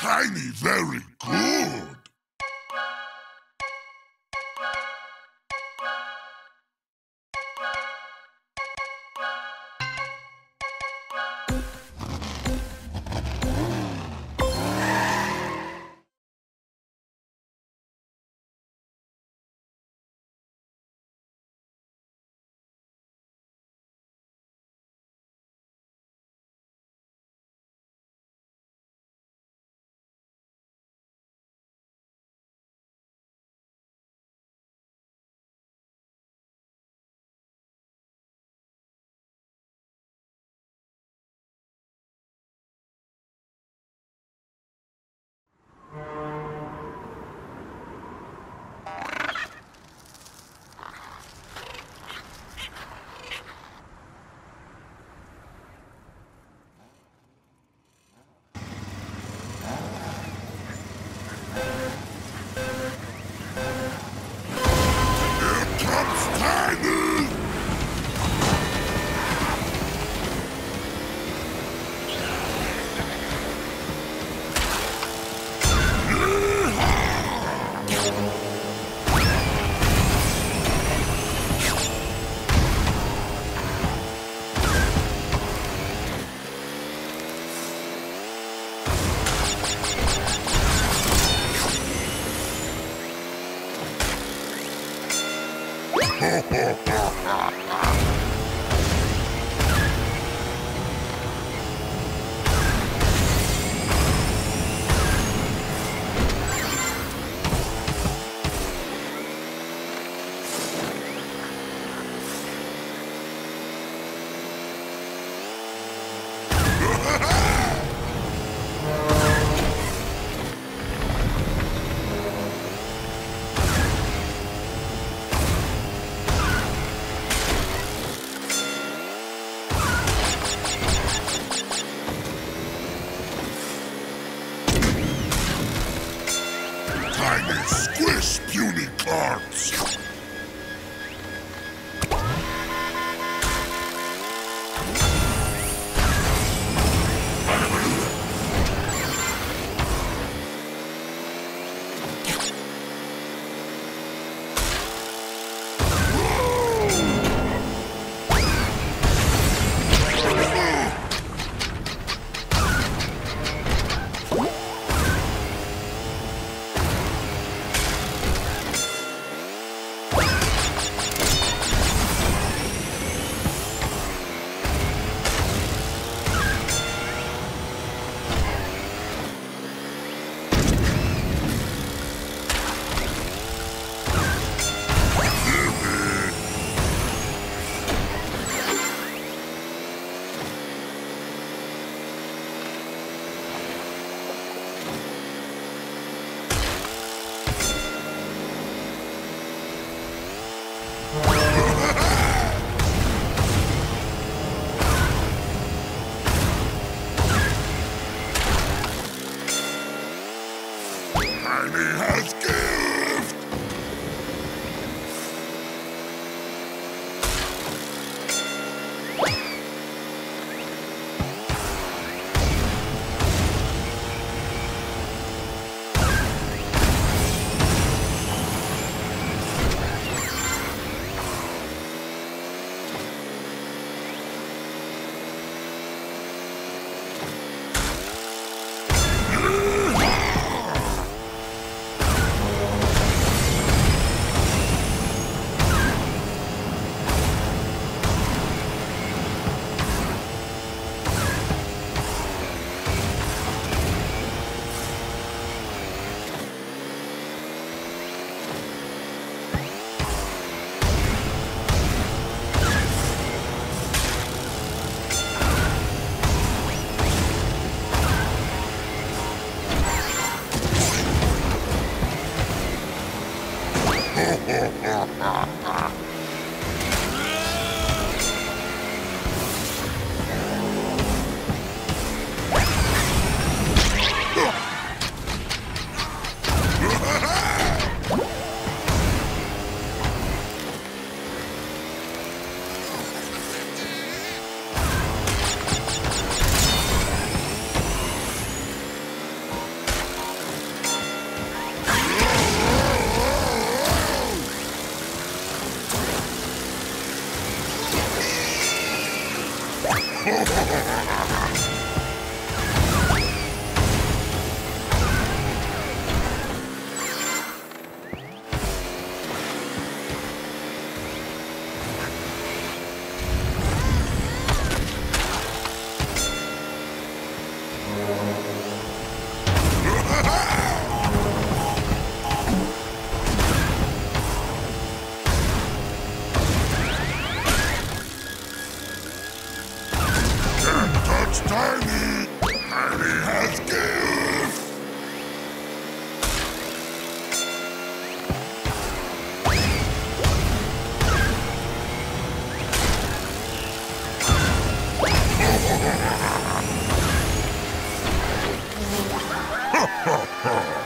Tiny, very good. Here comes Tiny! Tiny, squish puny carts! Tiny has Huh.